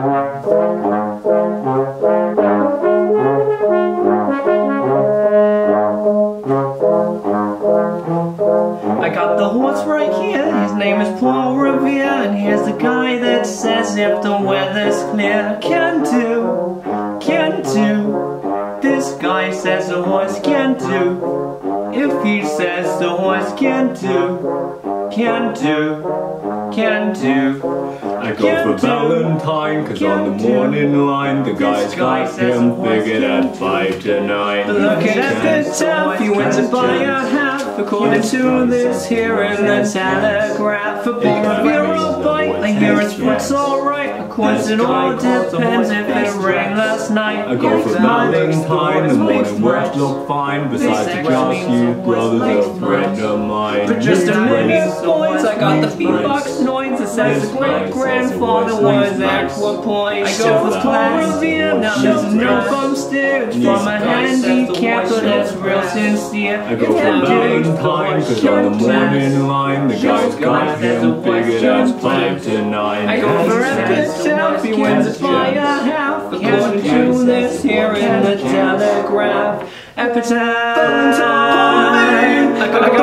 I got the horse right here, his name is Paul Revere And here's the guy that says if the weather's clear Can do, can do. This guy says the horse can do If he says the horse can do Can do, can do. I go for Valentine, cause on the morning line the guy's got him figured at 5 to 9. Looking at the top, he went to buy a half According to this here in the telegraph. For A behavioral bite, I hear it's what's alright. Of course it all depends if it rained last night. I go for Valentine, the morning works look fine. Besides the Josh you brothers a friend of mine But just a million points, I got the beatbox noise It says the great grandfather was equipoise I go for Paul Revere, now there's no bump stairs From a handicap, but that's real sincere. I go for Valentine, cause on the morning line. The guy's got him figured at 5 to 9. I go for epitaph, he wins by a half. According to this here in the telegraph Epitaph. Valentine I go